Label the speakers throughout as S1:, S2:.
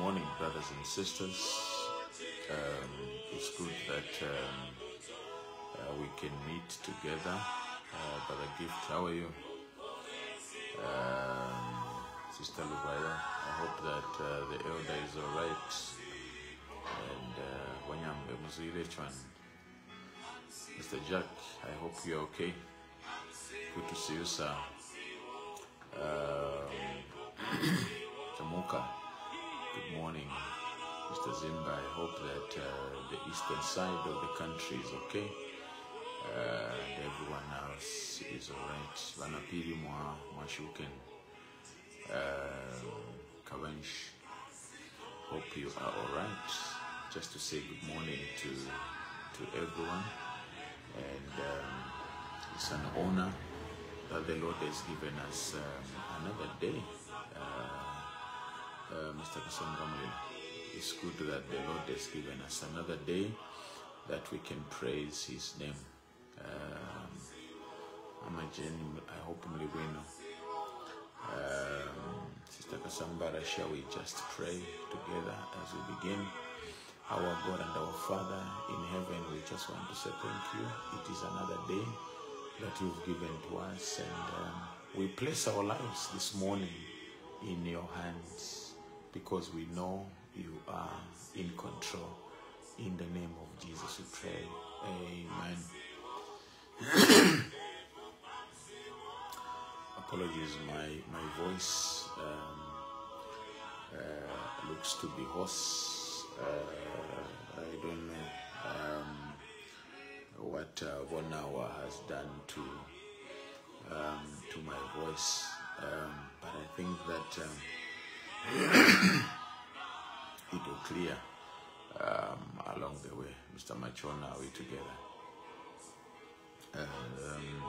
S1: morning, brothers and sisters. Um, it's good that um, uh, we can meet together. Uh, Brother Gift, how are you? Um, Sister Lubaya, I hope that uh, the elder is all right. And uh, Wanyambe Mr. Jack, I hope you're okay. Good to see you, sir. Um, Tamuka, good morning. Mr. Zimba, I hope that uh, the eastern side of the country is okay. Uh, and everyone else is alright. Vanapiri mwa mwashuken. Um, Kavanch, hope you are alright. Just to say good morning to to everyone. And um, it's an honor that the Lord has given us um, another day. Uh, uh, Mr. Kasongamri, it's good that the Lord has given us another day that we can praise His name. Um, I hope Mliwino. Um, Sister Kasambara, shall we just pray together as we begin? Our God and our Father in heaven, we just want to say thank you. It is another day that you've given to us, and um, we place our lives this morning in your hands because we know you are in control. In the name of Jesus, we pray. Amen. Apologies, my my voice um, uh, looks to be hoarse. Uh, I don't know um, what uh, Vonawa has done to um, to my voice, um, but I think that um, it will clear um, along the way. Mr. Machona, are we together? And, um,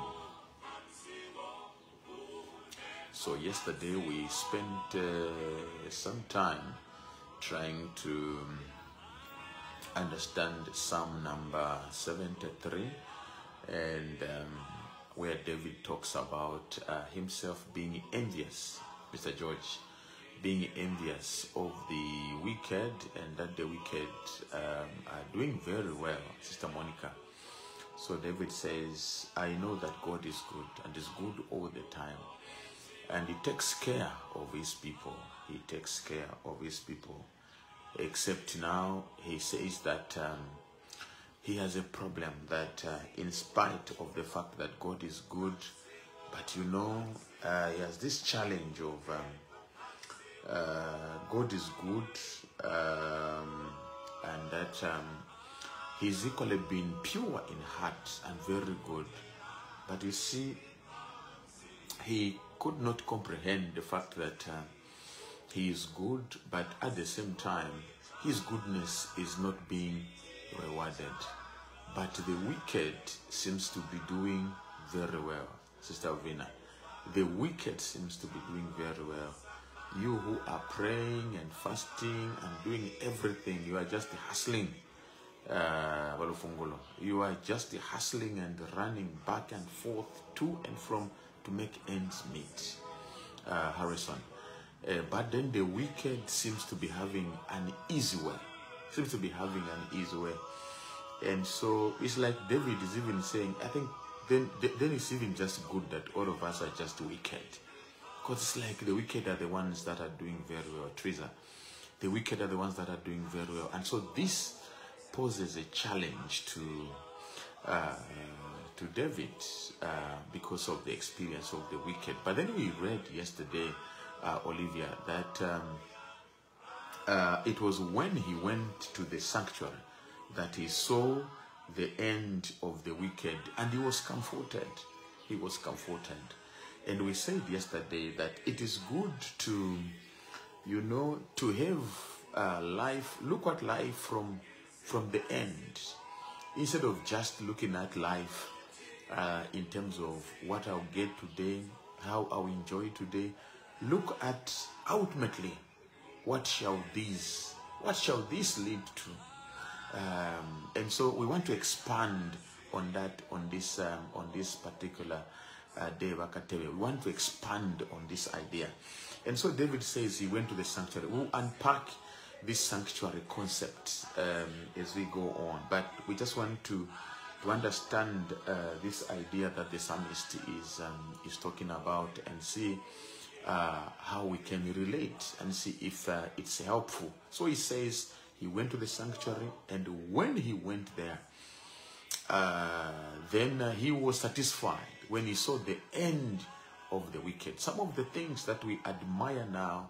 S1: so yesterday we spent uh, some time trying to understand Psalm number 73 and um, where David talks about uh, himself being envious, Mr. George, being envious of the wicked and that the wicked um, are doing very well, Sister Monica. So David says, I know that God is good and is good all the time. And he takes care of his people. He takes care of his people. Except now he says that um, he has a problem that uh, in spite of the fact that God is good, but you know, uh, he has this challenge of um, uh, God is good um, and that um, he's equally been pure in heart and very good. But you see, he could not comprehend the fact that uh, he is good, but at the same time, his goodness is not being rewarded. But the wicked seems to be doing very well, Sister Vina. The wicked seems to be doing very well. You who are praying and fasting and doing everything, you are just hustling. Uh, you are just hustling and running back and forth to and from to make ends meet. Uh, Harrison. Uh, but then the wicked seems to be having an easy way. Seems to be having an easy way. And so it's like David is even saying, I think then then it's even just good that all of us are just wicked. Because it's like the wicked are the ones that are doing very well. Teresa, the wicked are the ones that are doing very well. And so this poses a challenge to uh, to David uh, because of the experience of the wicked. But then we read yesterday, uh, Olivia, that um, uh, it was when he went to the sanctuary that he saw the end of the wicked and he was comforted. He was comforted. And we said yesterday that it is good to, you know, to have uh, life, look at life from, from the end instead of just looking at life uh, in terms of what I'll get today, how I'll enjoy today. Look at ultimately what shall this, what shall this lead to? Um, and so we want to expand on that on this um, on this particular uh. We want to expand on this idea. And so David says he went to the sanctuary. We'll unpack this sanctuary concept um, as we go on. But we just want to to understand uh, this idea that the psalmist is um, is talking about and see uh, how we can relate and see if uh, it's helpful. So he says he went to the sanctuary, and when he went there, uh, then he was satisfied when he saw the end of the wicked. Some of the things that we admire now,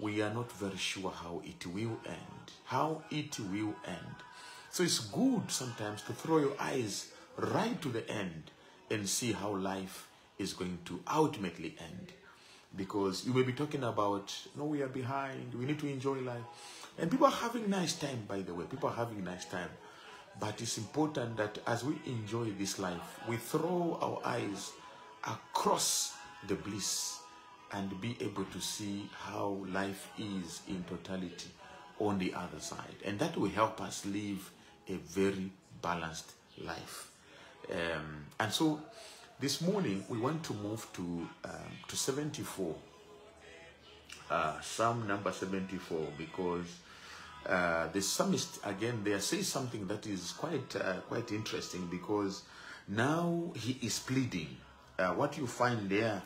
S1: we are not very sure how it will end. How it will end. So it's good sometimes to throw your eyes right to the end and see how life is going to ultimately end. Because you may be talking about, no, we are behind, we need to enjoy life. And people are having nice time, by the way. People are having nice time. But it's important that as we enjoy this life, we throw our eyes across the bliss and be able to see how life is in totality on the other side. And that will help us live a very balanced life. Um, and so this morning we want to move to um, to 74, uh, Psalm number 74, because uh, the psalmist again there says something that is quite uh, quite interesting because now he is pleading. Uh, what you find there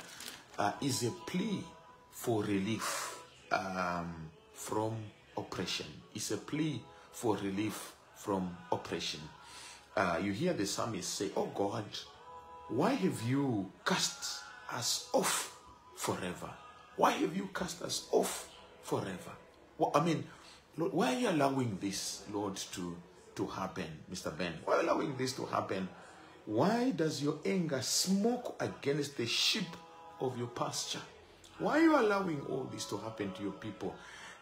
S1: uh, is a plea for relief um, from oppression. It's a plea for relief from oppression. Uh, you hear the psalmist say, Oh God, why have you cast us off forever? Why have you cast us off forever? Well, I mean, Lord, why are you allowing this, Lord, to, to happen, Mr. Ben? Why are you allowing this to happen? Why does your anger smoke against the sheep of your pasture? Why are you allowing all this to happen to your people,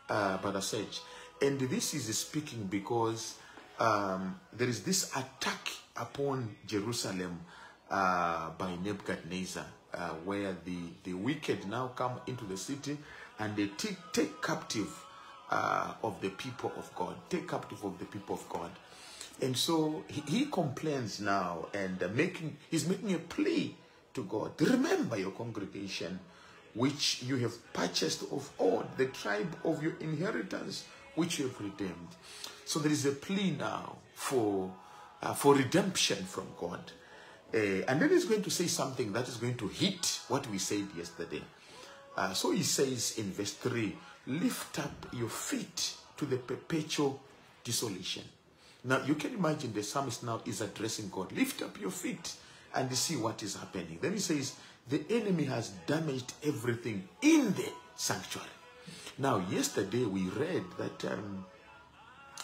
S1: uh, Brother Sage? And this is speaking because um, there is this attack upon Jerusalem uh, by Nebuchadnezzar, uh, where the, the wicked now come into the city and they take, take captive uh, of the people of God, take captive of the people of God. And so he, he complains now and uh, making he's making a plea to God. Remember your congregation, which you have purchased of old, the tribe of your inheritance, which you have redeemed. So there is a plea now for, uh, for redemption from God. Uh, and then he's going to say something that is going to hit what we said yesterday. Uh, so he says in verse 3 Lift up your feet to the perpetual desolation. Now you can imagine the psalmist now is addressing God. Lift up your feet and see what is happening. Then he says, The enemy has damaged everything in the sanctuary. Now, yesterday we read that um,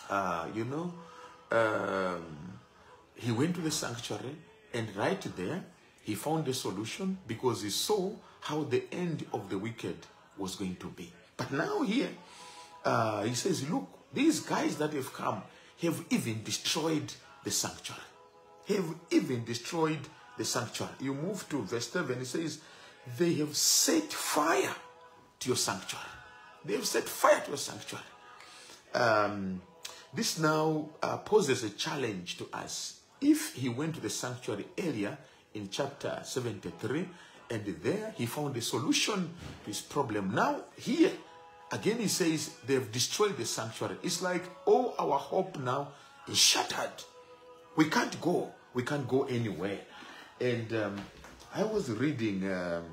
S1: uh, you know, um, he went to the sanctuary and right there he found a solution because he saw how the end of the wicked was going to be. But now here, uh, he says, look, these guys that have come have even destroyed the sanctuary. Have even destroyed the sanctuary. You move to verse 7, he says, they have set fire to your sanctuary. They have set fire to your sanctuary. Um, this now uh, poses a challenge to us. If he went to the sanctuary earlier in chapter 73, and there he found a solution to his problem. Now, here, again, he says they've destroyed the sanctuary. It's like all our hope now is shattered. We can't go. We can't go anywhere. And um, I was reading um,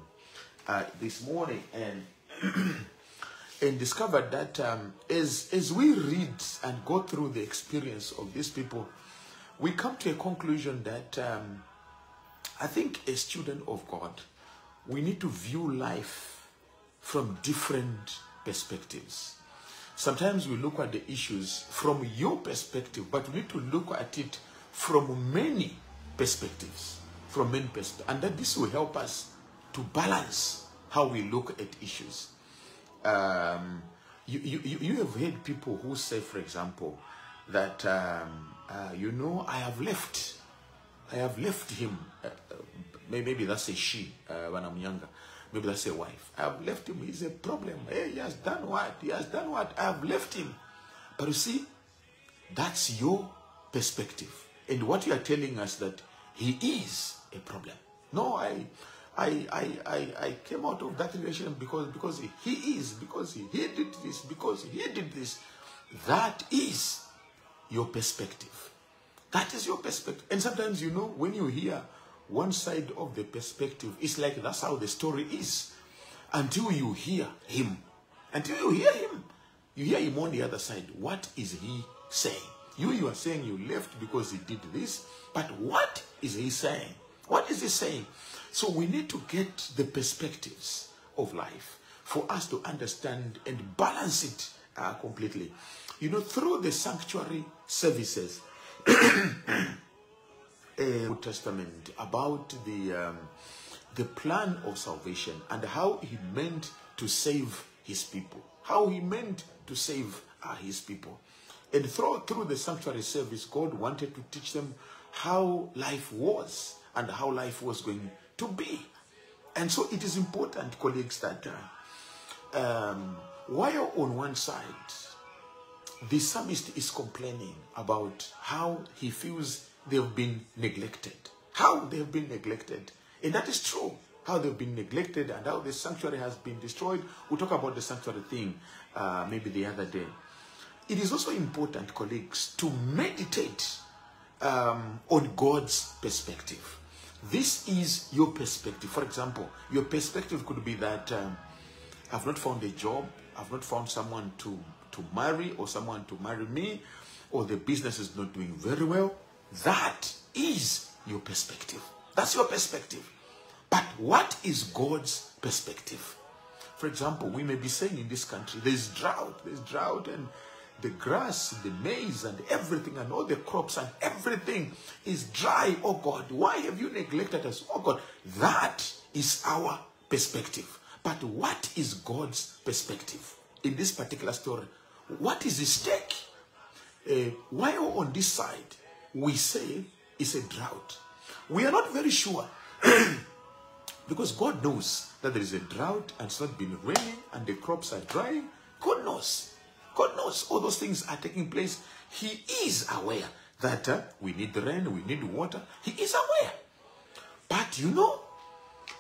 S1: uh, this morning, and and discovered that um, as, as we read and go through the experience of these people, we come to a conclusion that um, I think a student of God, we need to view life from different perspectives. Sometimes we look at the issues from your perspective, but we need to look at it from many perspectives. From many perspectives. And that this will help us to balance how we look at issues um, you, you, you have heard people who say, for example, that, um, uh, you know, I have left. I have left him. Uh, uh, maybe that's a she uh, when I'm younger. Maybe that's a wife. I have left him. He's a problem. Hey, he has done what? He has done what? I have left him. But you see, that's your perspective. And what you are telling us that he is a problem. No, I I, I, I, I came out of that relation because, because he is, because he did this, because he did this. That is your perspective. That is your perspective. And sometimes, you know, when you hear one side of the perspective, it's like that's how the story is. Until you hear him. Until you hear him. You hear him on the other side. What is he saying? You, you are saying you left because he did this. But what is he saying? What is he saying? So we need to get the perspectives of life for us to understand and balance it uh, completely. You know, through the sanctuary services, uh, Testament about the um, the plan of salvation and how he meant to save his people, how he meant to save uh, his people. And through, through the sanctuary service, God wanted to teach them how life was and how life was going to be. And so it is important, colleagues, that uh, um, while on one side, the psalmist is complaining about how he feels they've been neglected, how they've been neglected. And that is true, how they've been neglected and how the sanctuary has been destroyed. We'll talk about the sanctuary thing uh, maybe the other day. It is also important, colleagues, to meditate um, on God's perspective. This is your perspective. For example, your perspective could be that um, I've not found a job, I've not found someone to, to marry or someone to marry me, or the business is not doing very well. That is your perspective. That's your perspective. But what is God's perspective? For example, we may be saying in this country, there's drought, there's drought, and the grass, the maize, and everything, and all the crops, and everything is dry. Oh God, why have you neglected us? Oh God, that is our perspective. But what is God's perspective in this particular story? What is the stake? Uh, while on this side, we say it's a drought. We are not very sure because God knows that there is a drought and it's not been raining and the crops are drying. God knows. God knows all those things are taking place. He is aware that uh, we need rain, we need water. He is aware. But you know,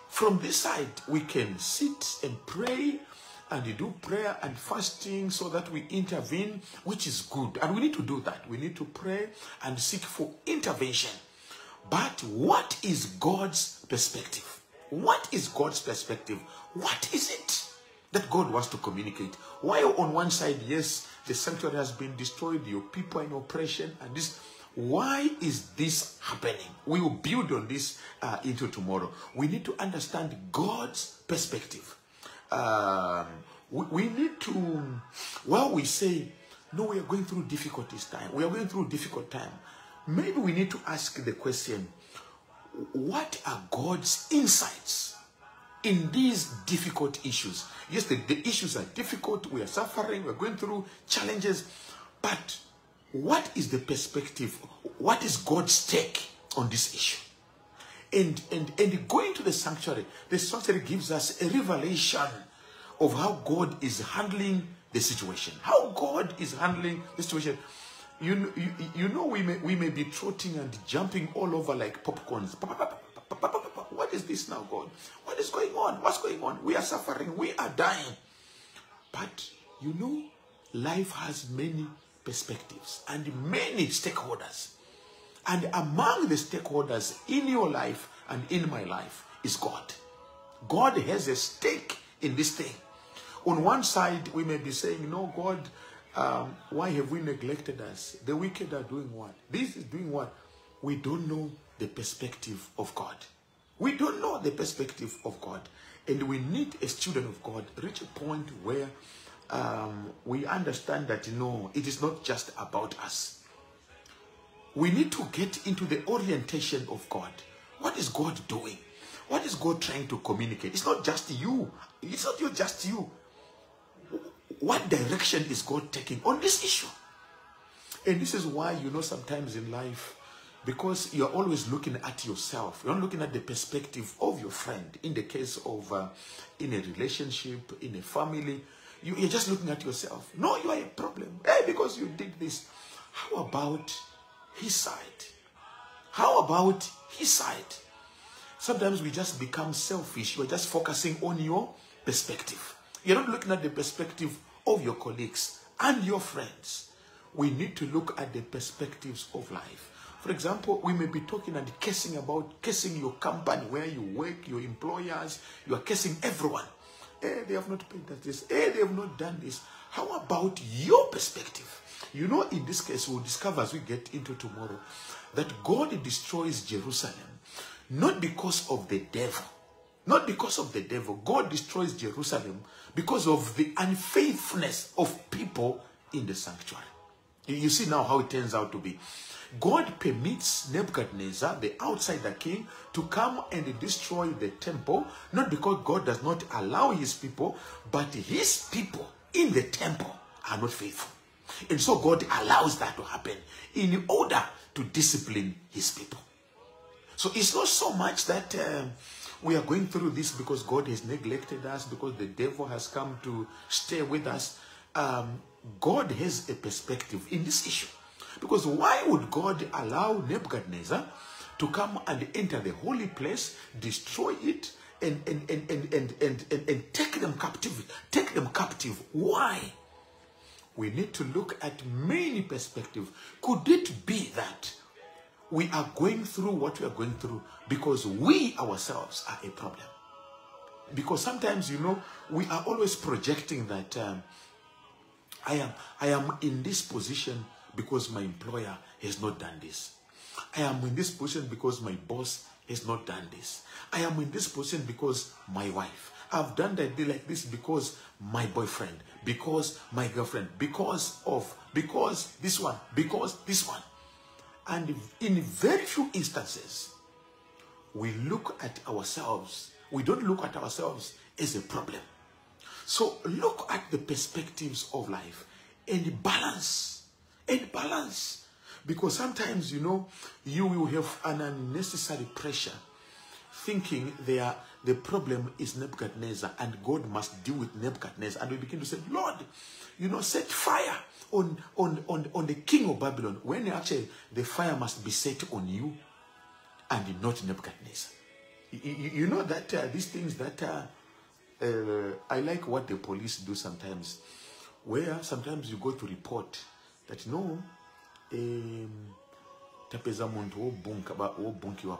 S1: from this side, we can sit and pray and you do prayer and fasting so that we intervene, which is good. And we need to do that. We need to pray and seek for intervention. But what is God's perspective? What is God's perspective? What is it? that God wants to communicate. While on one side, yes, the sanctuary has been destroyed, your people are in oppression, and this. Why is this happening? We will build on this uh, into tomorrow. We need to understand God's perspective. Um, we, we need to, while we say, no, we are going through difficulties time, we are going through difficult time, maybe we need to ask the question, what are God's insights in these difficult issues. Yes, the, the issues are difficult. We are suffering. We're going through challenges. But what is the perspective? What is God's take on this issue? And, and, and going to the sanctuary, the sanctuary gives us a revelation of how God is handling the situation. How God is handling the situation. You, you, you know, we may, we may be trotting and jumping all over like popcorns. What is this now, God? What is going on? What's going on? We are suffering. We are dying. But you know, life has many perspectives and many stakeholders. And among the stakeholders in your life and in my life is God. God has a stake in this thing. On one side, we may be saying, No, God, um, why have we neglected us? The wicked are doing what? This is doing what? We don't know the perspective of God. We don't know the perspective of God. And we need a student of God reach a point where um, we understand that, know, it is not just about us. We need to get into the orientation of God. What is God doing? What is God trying to communicate? It's not just you. It's not you, just you. What direction is God taking on this issue? And this is why, you know, sometimes in life, because you're always looking at yourself. You're not looking at the perspective of your friend. In the case of uh, in a relationship, in a family, you, you're just looking at yourself. No, you are a problem. Hey, because you did this. How about his side? How about his side? Sometimes we just become selfish. You're just focusing on your perspective. You're not looking at the perspective of your colleagues and your friends, we need to look at the perspectives of life. For example, we may be talking and cursing about cursing your company where you work, your employers, you are cursing everyone. Hey, they have not paid this. Hey, they have not done this. How about your perspective? You know, in this case, we'll discover as we get into tomorrow that God destroys Jerusalem not because of the devil, not because of the devil. God destroys Jerusalem because of the unfaithfulness of people in the sanctuary. You see now how it turns out to be. God permits Nebuchadnezzar, the outsider king, to come and destroy the temple, not because God does not allow his people, but his people in the temple are not faithful. And so God allows that to happen in order to discipline his people. So it's not so much that uh, we are going through this because God has neglected us, because the devil has come to stay with us. Um, God has a perspective in this issue. Because why would God allow Nebuchadnezzar to come and enter the holy place, destroy it, and, and, and, and, and, and, and, and take them captive? Take them captive. Why? We need to look at many perspectives. Could it be that we are going through what we are going through because we ourselves are a problem? Because sometimes, you know, we are always projecting that um, I am I am in this position because my employer has not done this. I am in this position because my boss has not done this. I am in this position because my wife. I've done that like this because my boyfriend, because my girlfriend, because of, because this one, because this one. And in very few instances, we look at ourselves. We don't look at ourselves as a problem. So look at the perspectives of life and balance. And balance. Because sometimes, you know, you will have an unnecessary pressure thinking they are, the problem is Nebuchadnezzar and God must deal with Nebuchadnezzar. And we begin to say, Lord, you know, set fire on, on, on, on the king of Babylon when actually the fire must be set on you and not Nebuchadnezzar. You, you know that uh, these things that uh, uh, I like what the police do sometimes, where sometimes you go to report that no, um, tapeza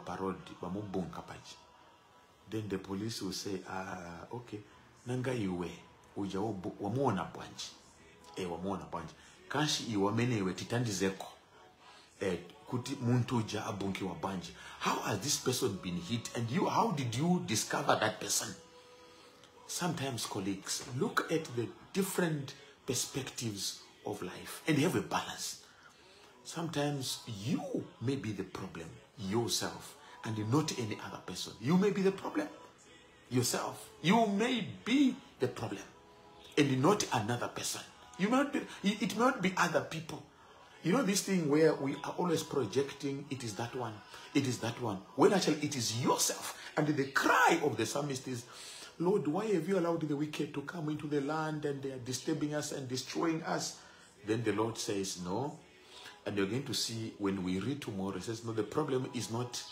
S1: parodi then the police will say ah okay. Nanga iwe uja wamuona bwanji eh wamuona bwanji kanshi iwe menewe titandizeko eh kuti muntu uja abunkiwa bwanji how has this person been hit? And you how did you discover that person? Sometimes colleagues look at the different perspectives of life and have a balance. Sometimes you may be the problem yourself and not any other person. You may be the problem yourself. You may be the problem and not another person. You may be it may not be other people. You know this thing where we are always projecting it is that one it is that one when actually it is yourself. And the cry of the psalmist is Lord, why have you allowed the wicked to come into the land and they are disturbing us and destroying us? Then the Lord says, No. And you're going to see when we read tomorrow, it says, No, the problem is not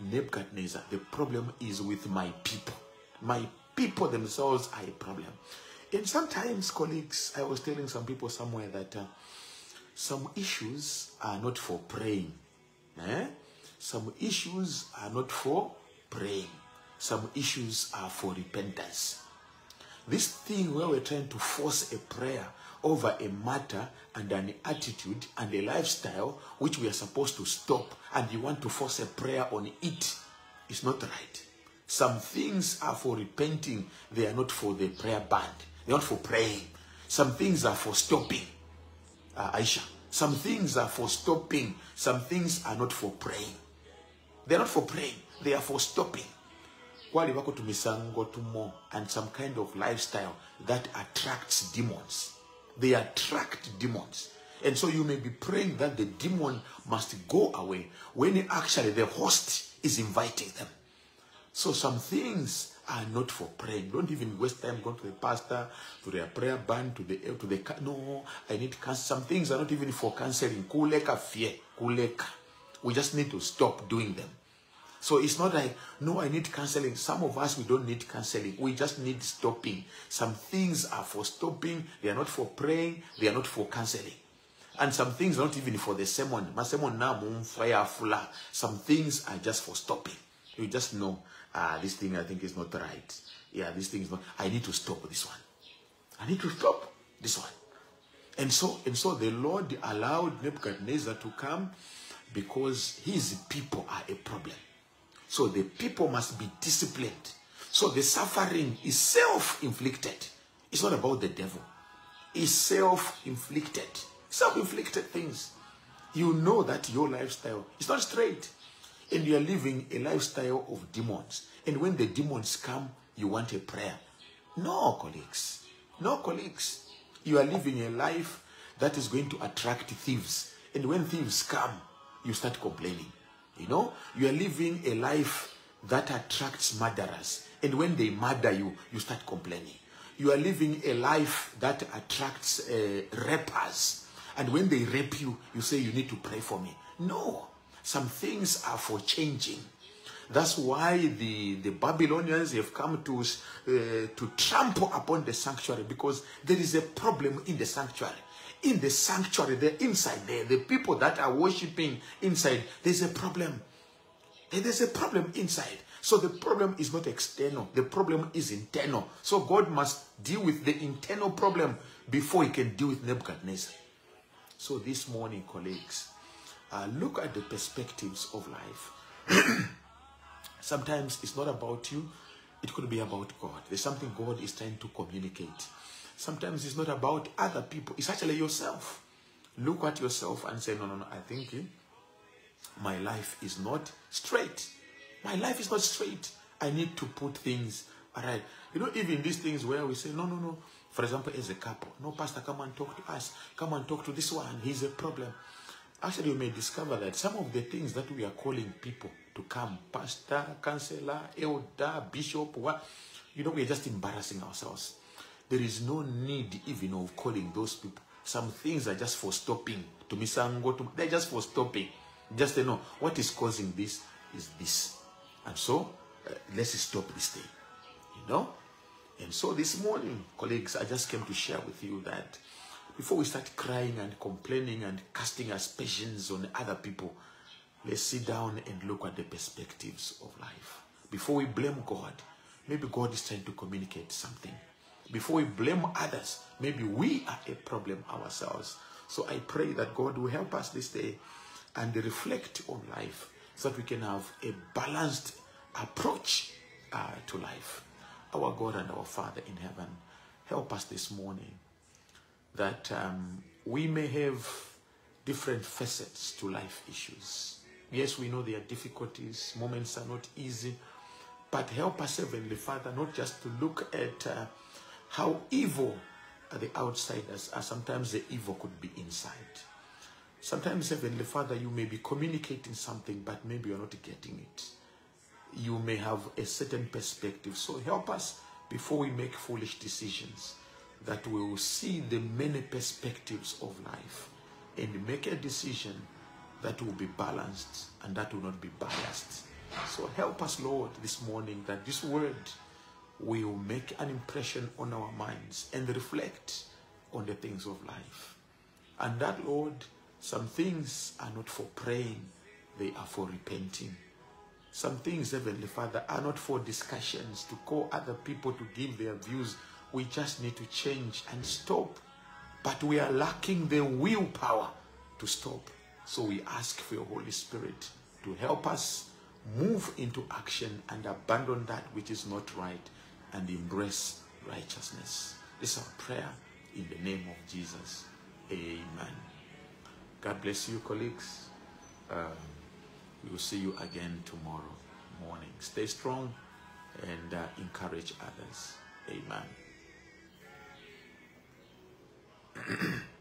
S1: Nebuchadnezzar. The problem is with my people. My people themselves are a problem. And sometimes, colleagues, I was telling some people somewhere that uh, some issues are not for praying. Eh? Some issues are not for praying some issues are for repentance. This thing where we're trying to force a prayer over a matter and an attitude and a lifestyle which we are supposed to stop and you want to force a prayer on it is not right. Some things are for repenting, they are not for the prayer band. They're not for praying. Some things are for stopping. Uh, Aisha. Some things are for stopping. Some things are not for praying. They're not for praying. They are for stopping and some kind of lifestyle that attracts demons they attract demons and so you may be praying that the demon must go away when actually the host is inviting them so some things are not for praying. Don't even waste time going to the pastor, to their prayer band, to the to the no. I need. Some things are not even for canceling. Kuleka fear, kuleka. We just need to stop doing them. So it's not like, no, I need counseling. Some of us, we don't need counseling. We just need stopping. Some things are for stopping. They are not for praying. They are not for counseling. And some things are not even for the sermon. My sermon now. Some things are just for stopping. You just know, ah, this thing I think is not right. Yeah, this thing is not. I need to stop this one. I need to stop this one. And so, and so the Lord allowed Nebuchadnezzar to come because his people are a problem. So the people must be disciplined. So the suffering is self-inflicted. It's not about the devil. It's self-inflicted. Self-inflicted things. You know that your lifestyle is not straight. And you are living a lifestyle of demons. And when the demons come, you want a prayer. No, colleagues. No, colleagues. You are living a life that is going to attract thieves. And when thieves come, you start complaining. You know, you are living a life that attracts murderers. And when they murder you, you start complaining. You are living a life that attracts uh, rappers. And when they rape you, you say, you need to pray for me. No, some things are for changing. That's why the, the Babylonians have come to, uh, to trample upon the sanctuary because there is a problem in the sanctuary in the sanctuary, the inside there, the people that are worshiping inside, there's a problem. There's a problem inside. So the problem is not external. The problem is internal. So God must deal with the internal problem before he can deal with Nebuchadnezzar. So this morning, colleagues, uh, look at the perspectives of life. Sometimes it's not about you. It could be about God. There's something God is trying to communicate. Sometimes it's not about other people. It's actually yourself. Look at yourself and say, no, no, no, I think eh, my life is not straight. My life is not straight. I need to put things right. You know, even these things where we say, no, no, no. For example, as a couple, no, pastor, come and talk to us. Come and talk to this one. He's a problem. Actually, you may discover that some of the things that we are calling people to come, pastor, counselor, elder, bishop, what, you know, we are just embarrassing ourselves. There is no need even of calling those people. Some things are just for stopping. To misango, to, they're just for stopping. Just to know what is causing this is this. And so, uh, let's stop this thing. You know? And so this morning, colleagues, I just came to share with you that before we start crying and complaining and casting aspersions on other people, let's sit down and look at the perspectives of life. Before we blame God, maybe God is trying to communicate something before we blame others, maybe we are a problem ourselves. So I pray that God will help us this day and reflect on life so that we can have a balanced approach uh, to life. Our God and our Father in heaven, help us this morning that um, we may have different facets to life issues. Yes, we know there are difficulties, moments are not easy, but help us, Heavenly Father, not just to look at uh, how evil the outsiders are sometimes the evil could be inside. Sometimes, Heavenly Father, you may be communicating something, but maybe you're not getting it. You may have a certain perspective. So help us before we make foolish decisions that we will see the many perspectives of life and make a decision that will be balanced and that will not be biased. So help us, Lord, this morning that this word will make an impression on our minds and reflect on the things of life. And that, Lord, some things are not for praying, they are for repenting. Some things, Heavenly Father, are not for discussions, to call other people to give their views. We just need to change and stop. But we are lacking the willpower to stop. So we ask for your Holy Spirit to help us move into action and abandon that which is not right and embrace righteousness. This is our prayer in the name of Jesus. Amen. God bless you, colleagues. Um, we will see you again tomorrow morning. Stay strong and uh, encourage others. Amen.